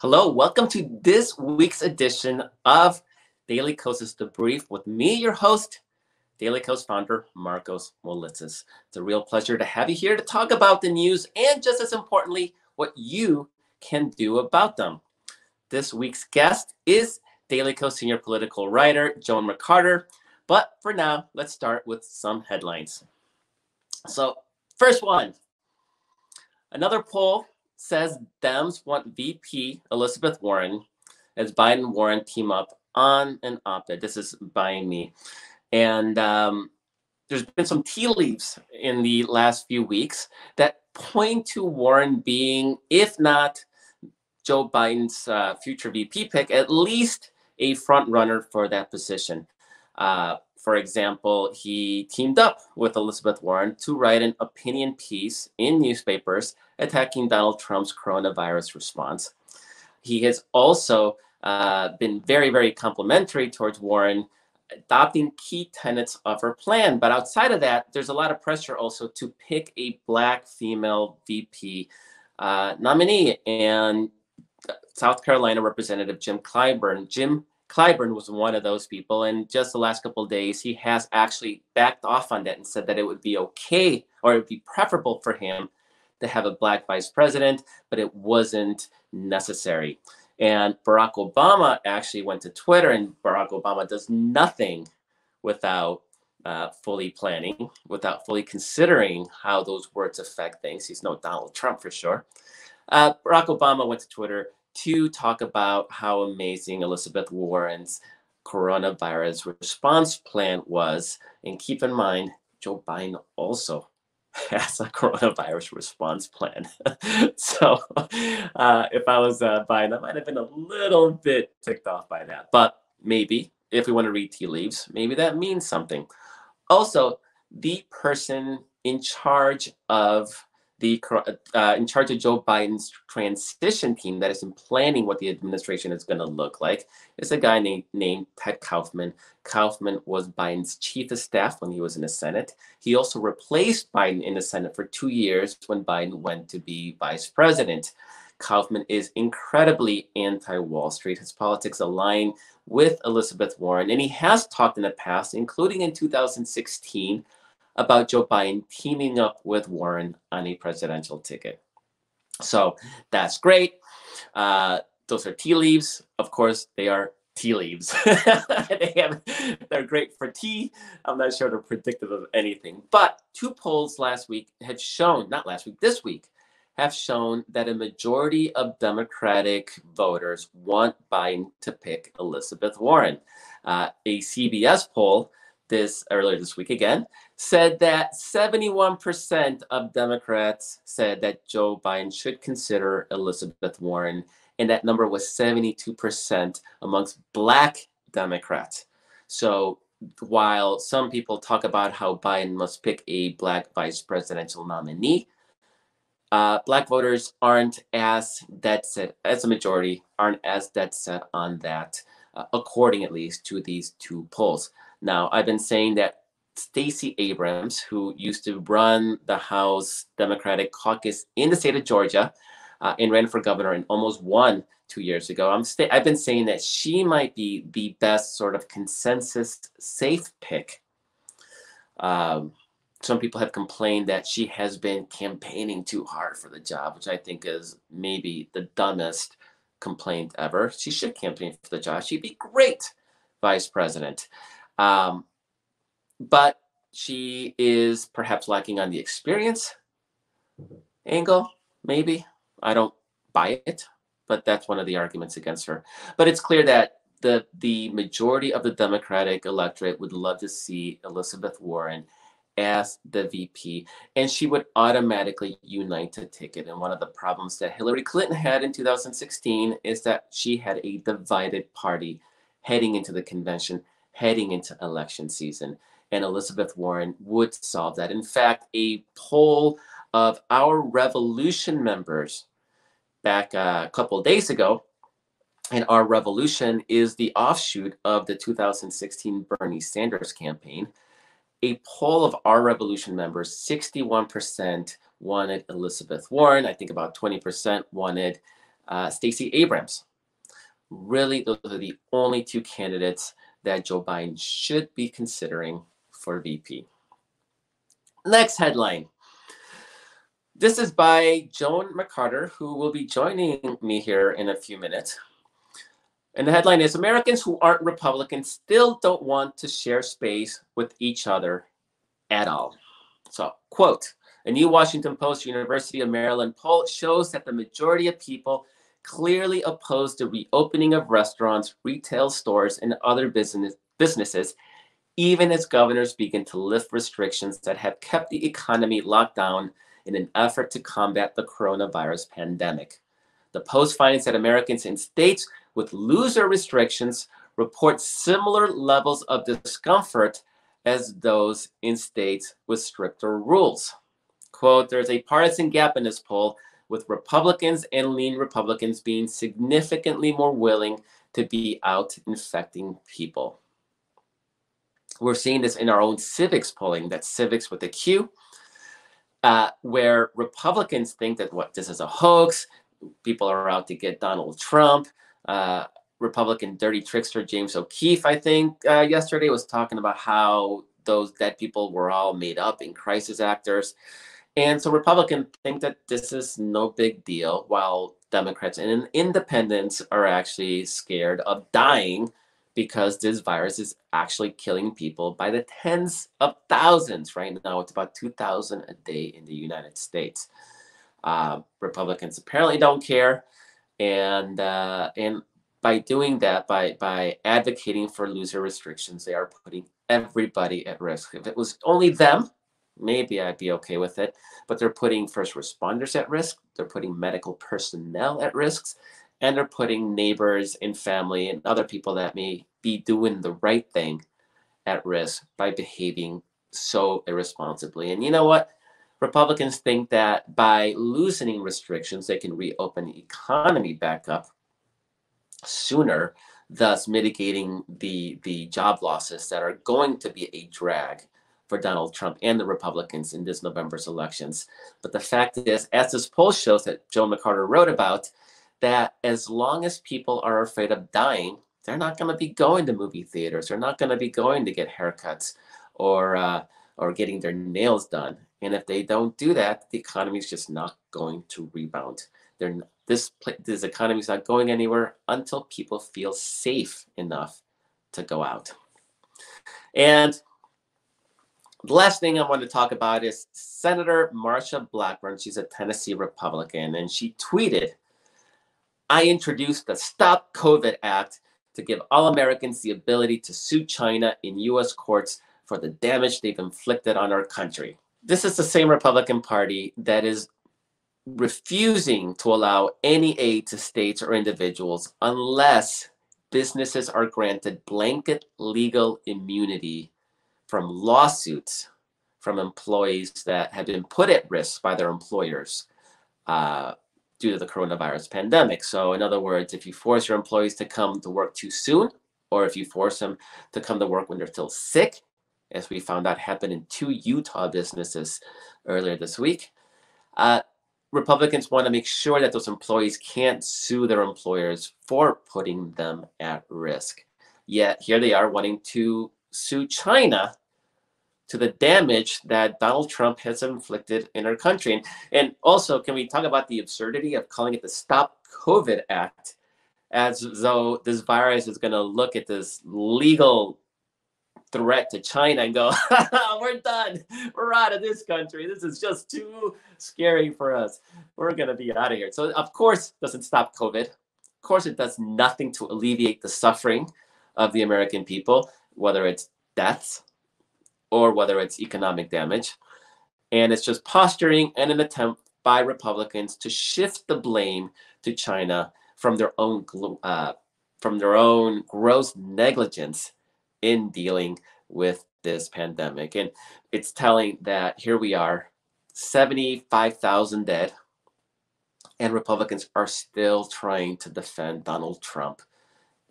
Hello, welcome to this week's edition of Daily Kos' The Brief with me, your host, Daily Kos founder Markos Moulitsas. It's a real pleasure to have you here to talk about the news and just as importantly, what you can do about them. This week's guest is Daily Kos senior political writer Joan McCarter. But for now, let's start with some headlines. So, first one another poll says Dems want VP Elizabeth Warren as Biden Warren team up on an op ed. This is by me. And um, there's been some tea leaves in the last few weeks that point to Warren being, if not Joe Biden's uh, future VP pick, at least a front runner for that position. Uh, for example, he teamed up with Elizabeth Warren to write an opinion piece in newspapers attacking Donald Trump's coronavirus response. He has also uh, been very, very complimentary towards Warren, adopting key tenets of her plan. But outside of that, there's a lot of pressure also to pick a black female VP uh, nominee. And South Carolina Representative Jim Clyburn, Jim Clyburn was one of those people. And just the last couple days, he has actually backed off on that and said that it would be okay or it would be preferable for him to have a black vice president, but it wasn't necessary. And Barack Obama actually went to Twitter, and Barack Obama does nothing without uh, fully planning, without fully considering how those words affect things. He's no Donald Trump for sure. Uh, Barack Obama went to Twitter to talk about how amazing Elizabeth Warren's coronavirus response plan was. And keep in mind, Joe Biden also has a coronavirus response plan. so uh, if I was uh, Biden, I might have been a little bit ticked off by that. But maybe if we want to read tea leaves, maybe that means something. Also, the person in charge of the uh, in charge of Joe Biden's transition team that is in planning what the administration is going to look like is a guy named, named Ted Kaufman. Kaufman was Biden's chief of staff when he was in the Senate. He also replaced Biden in the Senate for two years when Biden went to be vice president. Kaufman is incredibly anti Wall Street. His politics align with Elizabeth Warren, and he has talked in the past, including in 2016 about Joe Biden teaming up with Warren on a presidential ticket. So that's great. Uh, those are tea leaves. Of course, they are tea leaves. they have, they're great for tea. I'm not sure they're predictive of anything. But two polls last week had shown, not last week, this week, have shown that a majority of Democratic voters want Biden to pick Elizabeth Warren. Uh, a CBS poll this earlier this week again said that 71% of Democrats said that Joe Biden should consider Elizabeth Warren, and that number was 72% amongst Black Democrats. So while some people talk about how Biden must pick a Black vice presidential nominee, uh, Black voters aren't as dead set, as a majority, aren't as dead set on that, uh, according at least to these two polls. Now, I've been saying that Stacey Abrams, who used to run the House Democratic caucus in the state of Georgia uh, and ran for governor and almost won two years ago. I'm I've been saying that she might be the best sort of consensus safe pick. Um, some people have complained that she has been campaigning too hard for the job, which I think is maybe the dumbest complaint ever. She should campaign for the job. She'd be great vice president. Um, but she is perhaps lacking on the experience angle, maybe. I don't buy it, but that's one of the arguments against her. But it's clear that the the majority of the Democratic electorate would love to see Elizabeth Warren as the VP, and she would automatically unite the ticket. And one of the problems that Hillary Clinton had in 2016 is that she had a divided party heading into the convention heading into election season. And Elizabeth Warren would solve that. In fact, a poll of our revolution members back uh, a couple days ago, and our revolution is the offshoot of the 2016 Bernie Sanders campaign. A poll of our revolution members, 61% wanted Elizabeth Warren. I think about 20% wanted uh, Stacey Abrams. Really, those are the only two candidates that Joe Biden should be considering for VP. Next headline. This is by Joan McCarter, who will be joining me here in a few minutes. And the headline is Americans who aren't Republicans still don't want to share space with each other at all. So, quote, a new Washington Post University of Maryland poll shows that the majority of people clearly oppose the reopening of restaurants, retail stores, and other business, businesses, even as governors begin to lift restrictions that have kept the economy locked down in an effort to combat the coronavirus pandemic. The Post finds that Americans in states with looser restrictions report similar levels of discomfort as those in states with stricter rules. Quote, there's a partisan gap in this poll, with Republicans and lean Republicans being significantly more willing to be out infecting people. We're seeing this in our own Civiqs polling, that's Civiqs with a Q, uh, where Republicans think that what this is a hoax, people are out to get Donald Trump. Uh, Republican dirty trickster James O'Keefe, I think, uh, yesterday was talking about how those dead people were all made up in crisis actors. And so Republicans think that this is no big deal, while Democrats and independents are actually scared of dying because this virus is actually killing people by the tens of thousands. Right now, it's about 2,000 a day in the United States. Uh, Republicans apparently don't care, and uh, and by doing that, by by advocating for looser restrictions, they are putting everybody at risk. If it was only them, maybe I'd be okay with it. But they're putting first responders at risk. They're putting medical personnel at risks, and they're putting neighbors and family and other people that may be doing the right thing at risk by behaving so irresponsibly. And you know what? Republicans think that by loosening restrictions, they can reopen the economy back up sooner, thus mitigating the the job losses that are going to be a drag for Donald Trump and the Republicans in this November's elections. But the fact is, as this poll shows that Joe McCarter wrote about, that as long as people are afraid of dying, they're not going to be going to movie theaters. They're not going to be going to get haircuts or uh, or getting their nails done. And if they don't do that, the economy is just not going to rebound. They're this this economy is not going anywhere until people feel safe enough to go out. And the last thing I want to talk about is Senator Marsha Blackburn. She's a Tennessee Republican, and she tweeted, I introduced the Stop COVID Act to give all Americans the ability to sue China in US courts for the damage they've inflicted on our country. This is the same Republican Party that is refusing to allow any aid to states or individuals unless businesses are granted blanket legal immunity from lawsuits from employees that have been put at risk by their employers uh, due to the coronavirus pandemic. So, in other words, if you force your employees to come to work too soon, or if you force them to come to work when they're still sick, as we found out happened in two Utah businesses earlier this week, uh, Republicans want to make sure that those employees can't sue their employers for putting them at risk. Yet here they are wanting to sue China to the damage that Donald Trump has inflicted in our country. And, and also, can we talk about the absurdity of calling it the Stop COVID Act as though this virus is going to look at this legal threat to China and go, we're done. We're out of this country. This is just too scary for us. We're going to be out of here. So, of course, doesn't stop COVID. Of course, it does nothing to alleviate the suffering of the American people, whether it's deaths or whether it's economic damage. And it's just posturing and an attempt by Republicans to shift the blame to China from their own uh, from their own gross negligence in dealing with this pandemic. And it's telling that here we are, 75,000 dead, and Republicans are still trying to defend Donald Trump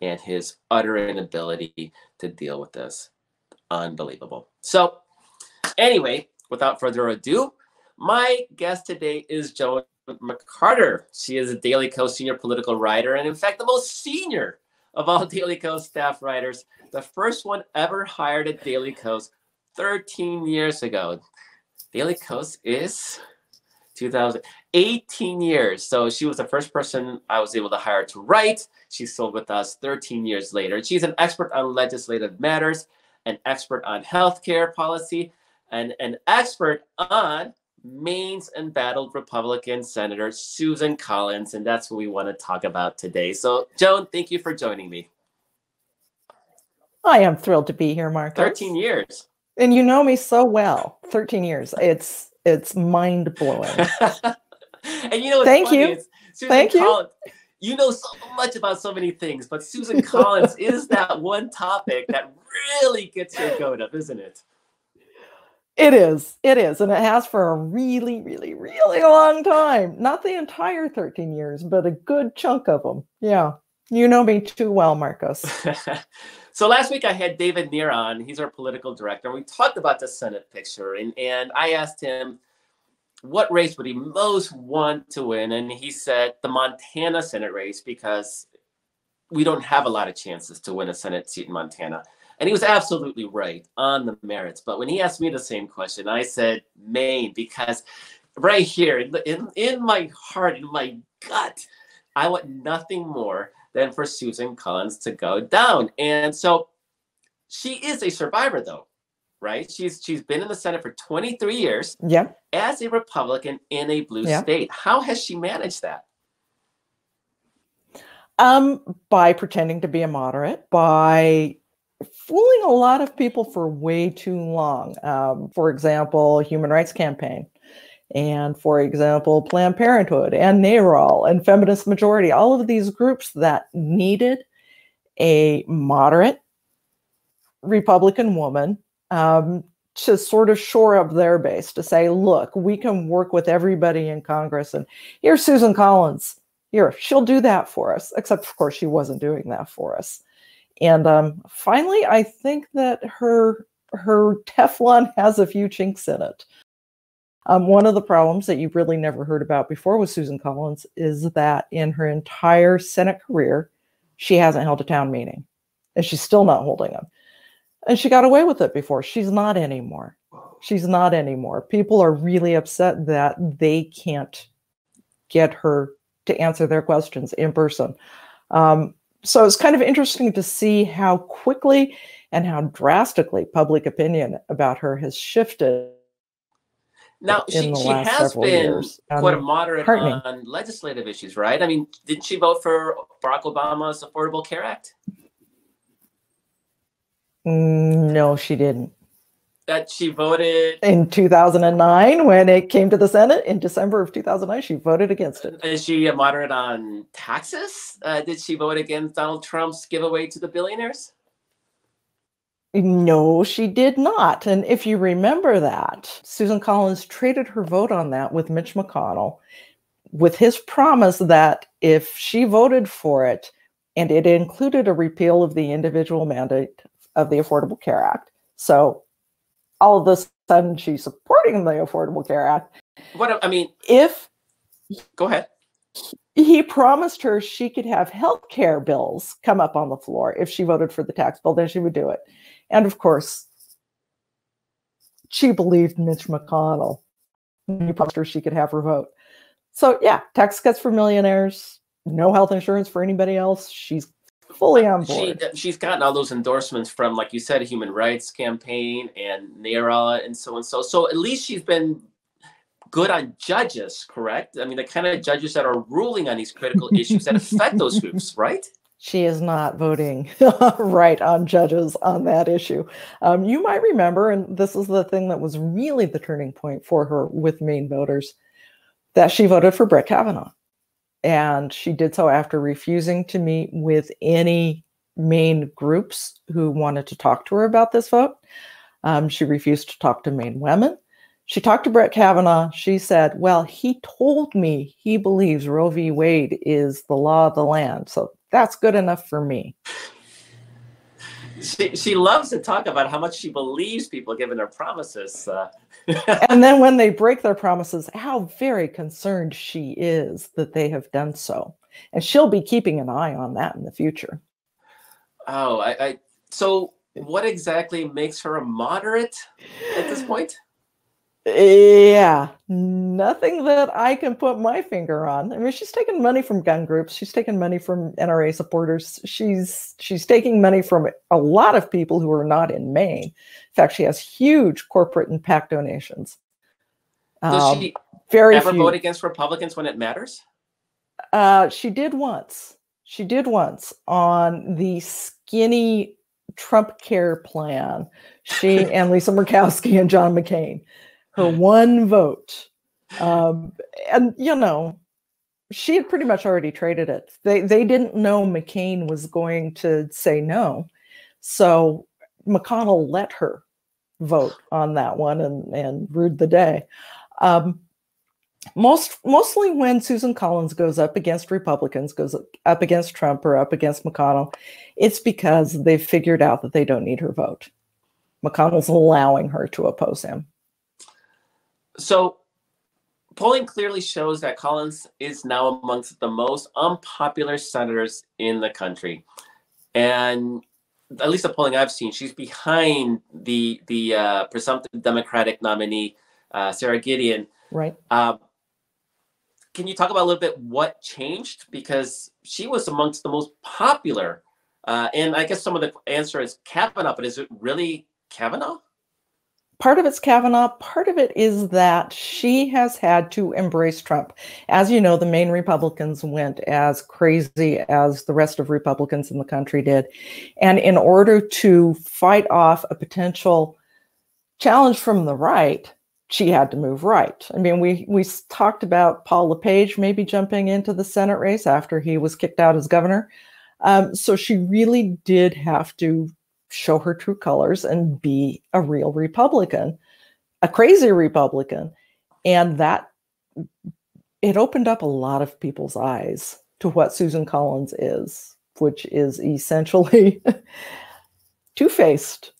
and his utter inability to deal with this. Unbelievable. So, anyway, without further ado, my guest today is Joan McCarter. She is a Daily Kos senior political writer, and in fact, the most senior of all Daily Kos staff writers. The first one ever hired at Daily Kos 13 years ago. Daily Kos is 2018 years. So she was the first person I was able to hire to write. She's still with us 13 years later. She's an expert on legislative matters, an expert on healthcare policy, and an expert on Maine's embattled Republican Senator Susan Collins, and that's what we want to talk about today. So, Joan, thank you for joining me. I am thrilled to be here, Mark. 13 years. And you know me so well. 13 years. It's it's mind blowing. and you know Thank you. Thank Collins, you. You know so much about so many things, but Susan Collins is that one topic that really gets your goat up, isn't it? It is. It is. And it has for a really, really, really long time. Not the entire 13 years, but a good chunk of them. Yeah. You know me too well, Markos. so last week I had David Nir on. He's our political director. We talked about the Senate picture, and, and I asked him what race would he most want to win, and he said the Montana Senate race because we don't have a lot of chances to win a Senate seat in Montana. And he was absolutely right on the merits. But when he asked me the same question, I said Maine because right here in, in my heart, in my gut, I want nothing more than for Susan Collins to go down. And so she is a survivor, though, right? She's she's been in the Senate for 23 years. Yeah. As a Republican in a blue yeah. state. How has she managed that? Um, by pretending to be a moderate, by fooling a lot of people for way too long. Um, for example, Human Rights Campaign and for example, Planned Parenthood and NARAL and Feminist Majority, all of these groups that needed a moderate Republican woman um, to sort of shore up their base to say, look, we can work with everybody in Congress. And here's Susan Collins. Here, she'll do that for us. Except, of course, she wasn't doing that for us. And um, finally, I think that her her Teflon has a few chinks in it. Um, one of the problems that you really never heard about before with Susan Collins is that in her entire Senate career, she hasn't held a town meeting, and she's still not holding them. And she got away with it before. She's not anymore. She's not anymore. People are really upset that they can't get her to answer their questions in person. Um, so it's kind of interesting to see how quickly and how drastically public opinion about her has shifted now she, she has been years. quite um, a moderate on legislative issues, right? I mean, didn't she vote for Barack Obama's Affordable Care Act? Mm, no, she didn't. That she voted in 2009 when it came to the Senate in December of 2009. She voted against it. Is she a moderate on taxes? Uh, did she vote against Donald Trump's giveaway to the billionaires? No, she did not. And if you remember that, Susan Collins traded her vote on that with Mitch McConnell with his promise that if she voted for it and it included a repeal of the individual mandate of the Affordable Care Act. So all of a sudden she's supporting the Affordable Care Act. What I mean, if go ahead. He promised her she could have health care bills come up on the floor if she voted for the tax bill, then she would do it. And of course, she believed Mitch McConnell. He promised her she could have her vote. So yeah, tax cuts for millionaires, no health insurance for anybody else. She's fully on board. She, she's gotten all those endorsements from, like you said, Human Rights Campaign and NARA and so and so. So at least she's been good on judges, correct? I mean, the kind of judges that are ruling on these critical issues that affect those groups, right? she is not voting right on judges on that issue. Um, you might remember, and this is the thing that was really the turning point for her with Maine voters, that she voted for Brett Kavanaugh. And she did so after refusing to meet with any Maine groups who wanted to talk to her about this vote. Um, she refused to talk to Maine women. She talked to Brett Kavanaugh. She said, Well, he told me he believes Roe v. Wade is the law of the land. So that's good enough for me. She, she loves to talk about how much she believes people given their promises. Uh. and then when they break their promises, how very concerned she is that they have done so. And she'll be keeping an eye on that in the future. Oh, I, I so what exactly makes her a moderate at this point? Yeah, nothing that I can put my finger on. I mean, she's taking money from gun groups. She's taking money from NRA supporters. She's she's taking money from a lot of people who are not in Maine. In fact, she has huge corporate and PAC donations. Does um, she very ever few. vote against Republicans when it matters? Uh, she did once. She did once on the skinny Trump care plan. She and Lisa Murkowski and John McCain her one vote. Um, and you know, she had pretty much already traded it. They they didn't know McCain was going to say no, so McConnell let her vote on that one and and ruled the day. Um, most mostly when Susan Collins goes up against Republicans, goes up against Trump or up against McConnell, it's because they've figured out that they don't need her vote. McConnell's allowing her to oppose him. So polling clearly shows that Collins is now amongst the most unpopular senators in the country. And at least the polling I've seen, she's behind the the uh, presumptive Democratic nominee, uh, Sara Gideon. Right. Uh, can you talk about a little bit what changed? Because she was amongst the most popular. Uh, and I guess some of the answer is Kavanaugh, but is it really Kavanaugh? Part of it's Kavanaugh, part of it is that she has had to embrace Trump. As you know, the Maine Republicans went as crazy as the rest of Republicans in the country did. And in order to fight off a potential challenge from the right, she had to move right. I mean, we we talked about Paul LePage maybe jumping into the Senate race after he was kicked out as governor. Um, so she really did have to show her true colors and be a real Republican, a crazy Republican. And that it opened up a lot of people's eyes to what Susan Collins is, which is essentially two faced.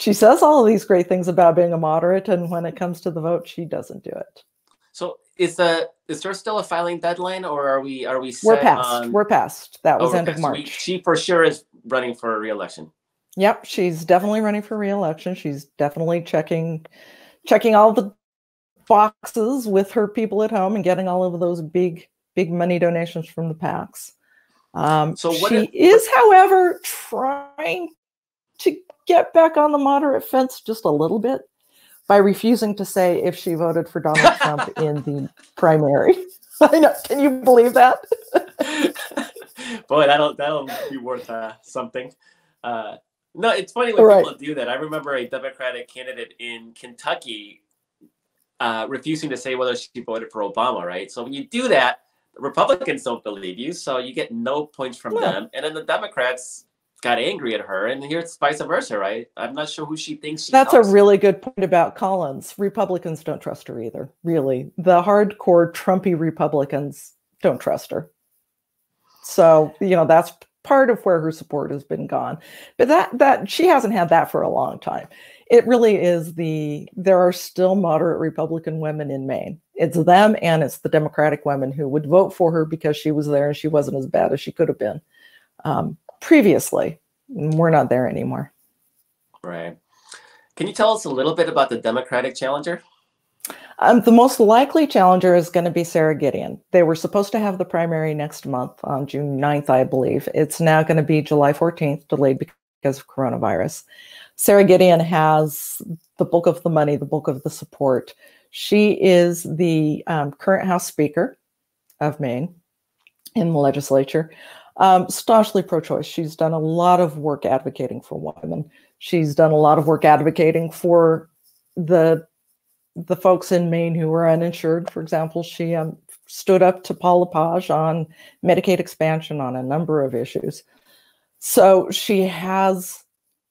She says all of these great things about being a moderate, and when it comes to the vote, she doesn't do it. So is the is there still a filing deadline, or are we are we? We're past. On... We're past. That was oh, end of March. she for sure is running for a reelection. Yep, she's definitely running for reelection. She's definitely checking checking all the boxes with her people at home and getting all of those big big money donations from the PACs. Um, so she if, is, however, trying to get back on the moderate fence just a little bit by refusing to say if she voted for Donald Trump in the primary. I know. Can you believe that? Boy, that'll that'll be worth uh, something. Uh, no, it's funny when right. people do that. I remember a Democratic candidate in Kentucky uh, refusing to say whether she voted for Obama, right? So when you do that, Republicans don't believe you, so you get no points from yeah. them. And then the Democrats got angry at her, and here it's vice versa, right? I'm not sure who she thinks she That's helps. a really good point about Collins. Republicans don't trust her either, really. The hardcore Trumpy Republicans don't trust her. So, you know, that's part of where her support has been gone. But that that she hasn't had that for a long time. It really is the there are still moderate Republican women in Maine. It's them and it's the Democratic women who would vote for her because she was there and she wasn't as bad as she could have been um, previously. We're not there anymore. Right. Can you tell us a little bit about the Democratic challenger? Um, the most likely challenger is going to be Sara Gideon. They were supposed to have the primary next month on June 9th, I believe. It's now going to be July 14th, delayed because of coronavirus. Sara Gideon has the bulk of the money, the bulk of the support. She is the um, current House Speaker of Maine in the legislature. Um, staunchly pro choice. She's done a lot of work advocating for women. She's done a lot of work advocating for the the folks in Maine who were uninsured, for example, she um, stood up to Paul LePage on Medicaid expansion on a number of issues. So she has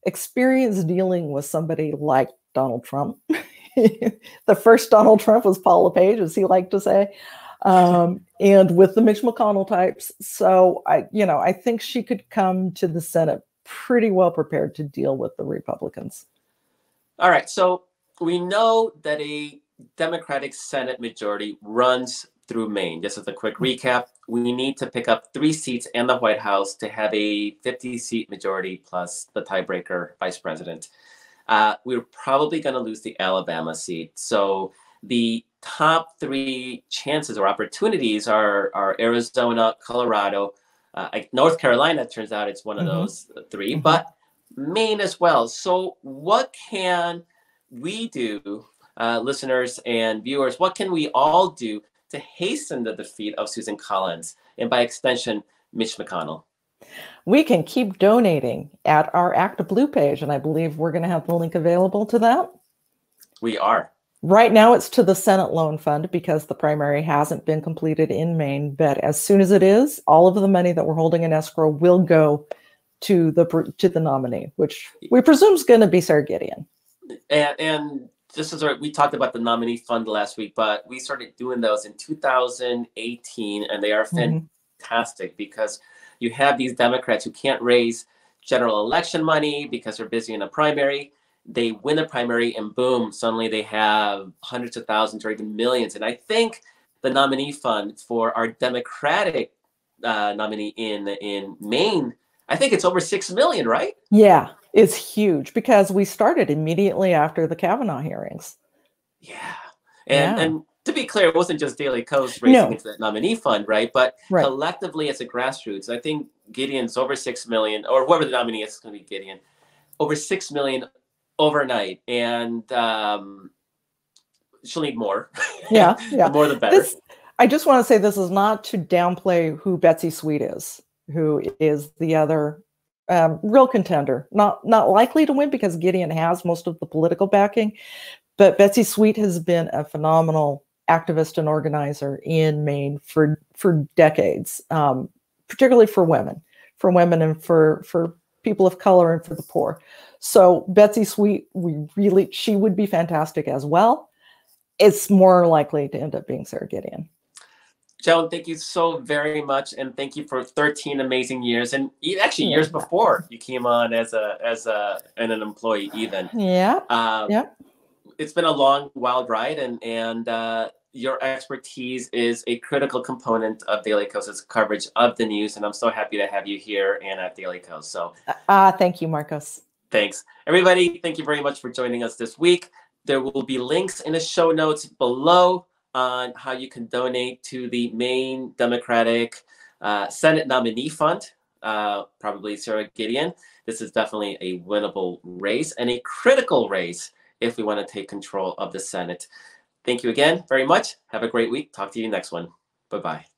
experience dealing with somebody like Donald Trump. the first Donald Trump was Paul LePage, as he liked to say, um, and with the Mitch McConnell types. So I, you know, I think she could come to the Senate pretty well prepared to deal with the Republicans. All right. So we know that a Democratic Senate majority runs through Maine. Just as a quick recap, we need to pick up three seats in the White House to have a 50 seat majority plus the tiebreaker vice president. Uh, we're probably going to lose the Alabama seat. So the top three chances or opportunities are, are Arizona, Colorado, uh, North Carolina. Turns out it's one of mm-hmm. those 3 mm-hmm. but Maine as well. So, what can we do, uh, listeners and viewers? What can we all do to hasten the defeat of Susan Collins and, by extension, Mitch McConnell? We can keep donating at our ActBlue page, and I believe we're going to have the link available to that. We are. Right now, it's to the Senate Loan Fund because the primary hasn't been completed in Maine. But as soon as it is, all of the money that we're holding in escrow will go to the to the nominee, which we presume is going to be Sara Gideon. And, and just as we talked about the nominee fund last week, but we started doing those in 2018, and they are mm-hmm. fantastic mm-hmm. because you have these Democrats who can't raise general election money because they're busy in a primary they win the primary and boom, suddenly they have hundreds of thousands or even millions. And I think the nominee fund for our Democratic uh, nominee in in Maine, I think it's over six million, right? Yeah, it's huge because we started immediately after the Kavanaugh hearings. Yeah, and yeah. and to be clear, it wasn't just Daily Kos raising no. into that nominee fund, right? But right. collectively as a grassroots, I think Gideon's over six million, or whoever the nominee is, going to be Gideon, over six million overnight, and um, she'll need more. Yeah, yeah, more the better. This, I just want to say this is not to downplay who Betsy Sweet is, who is the other um, real contender. Not not likely to win because Gideon has most of the political backing, but Betsy Sweet has been a phenomenal activist and organizer in Maine for for decades, um, particularly for women, for women and for for people of color and for the poor. So Betsy Sweet, we really she would be fantastic as well. It's more likely to end up being Sara Gideon. Joan, thank you so very much, and thank you for 13 amazing years, and actually years before you came on as a as a and an employee even. Yeah. Um, yeah. It's been a long, wild ride, and and uh, your expertise is a critical component of Daily Kos's coverage of the news, and I'm so happy to have you here and at Daily Kos. So, uh, uh, thank you, Markos. Thanks. Everybody, thank you very much for joining us this week. There will be links in the show notes below on how you can donate to the Maine Democratic uh, Senate nominee fund, uh, probably Sara Gideon. This is definitely a winnable race and a critical race if we want to take control of the Senate. Thank you again very much. Have a great week. Talk to you next one. Bye bye.